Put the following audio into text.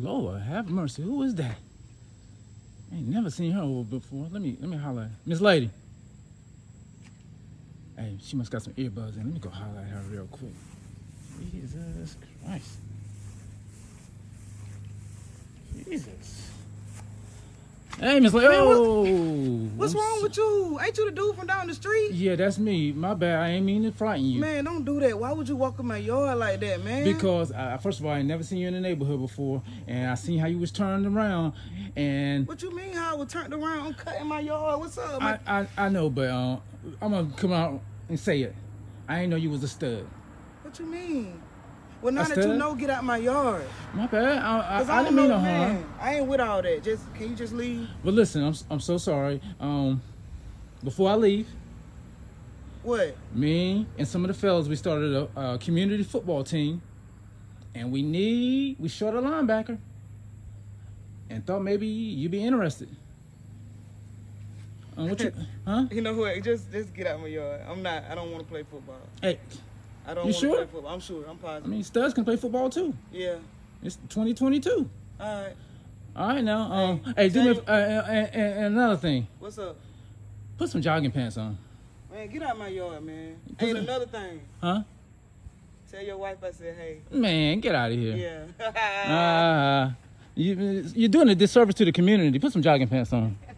Lord, have mercy. Who is that? I ain't never seen her before. Let me let me holler. Miss Lady. Hey, she must got some earbuds in. Let me go holler at her real quick. Jesus Christ. Jesus. Hey, Miss Lady. Man, what- Oh, What's I'm wrong with you? Ain't you the dude from down the street? Yeah, that's me. My bad. I ain't mean to frighten you. Man, don't do that. Why would you walk in my yard like that, man? Because uh, first of all, I never seen you in the neighborhood before, and I seen how you was turned around, and What you mean how I was turned around? I'm cutting my yard. What's up? I. I I know, but uh, I'm gonna come out and say it. I ain't know you was a stud. What you mean? Well, now that stud? you know, get out my yard. My bad. I, I, I, I, didn't mean no man. harm. I ain't with all that. Just can you just leave? But listen, I'm I'm so sorry. Um, before I leave, What? me and some of the fellas we started a, a community football team, and we need we short a linebacker, and thought maybe you'd be interested. Um, what you, huh? You know what? Just just get out my yard. I'm not. I don't want to play football. Hey, I don't You sure? play football. I'm sure. I'm positive. I mean, studs can play football too. yeah. It's 2022. All right. All right, now, um, Hey, hey, do me uh, uh, and, and another thing. What's up? Put some jogging pants on, Man, get out my yard, man. Put Hey, another thing. huh? Tell your wife I said hey. Man, get out of here. Yeah. Ah, you, you're doing a disservice to the community. Put some jogging pants on.